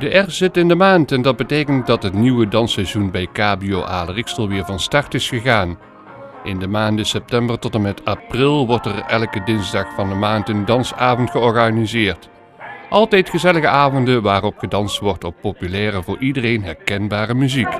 De R zit in de maand en dat betekent dat het nieuwe dansseizoen bij KBO Aalrikstel weer van start is gegaan. In de maanden september tot en met april wordt er elke dinsdag van de maand een dansavond georganiseerd. Altijd gezellige avonden waarop gedanst wordt op populaire voor iedereen herkenbare muziek.